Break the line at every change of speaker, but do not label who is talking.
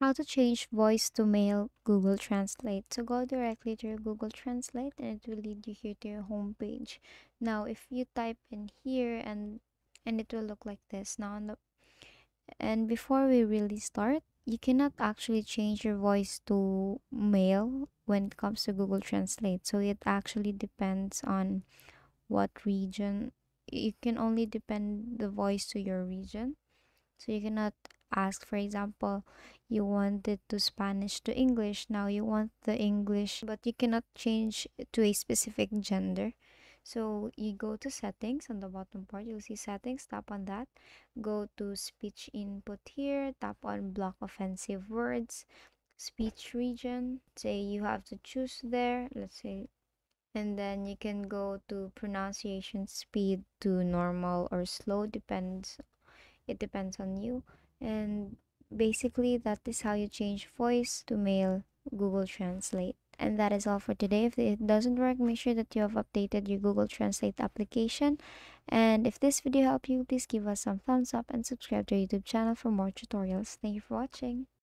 How to change voice to male Google Translate. So go directly to your Google Translate and it will lead you here to your home page. Now if you type in here and and it will look like this. Now on the and before we really start, you cannot actually change your voice to male when it comes to Google Translate. So it actually depends on what region. You can only depend the voice to your region so you cannot ask, for example, you wanted to Spanish to English. Now you want the English, but you cannot change to a specific gender. So you go to settings on the bottom part, you'll see settings, tap on that. Go to speech input here, tap on block offensive words, speech region. Say you have to choose there, let's say and then you can go to pronunciation speed to normal or slow depends it depends on you. And basically, that is how you change voice to male Google Translate. And that is all for today. If it doesn't work, make sure that you have updated your Google Translate application. And if this video helped you, please give us some thumbs up and subscribe to our YouTube channel for more tutorials. Thank you for watching.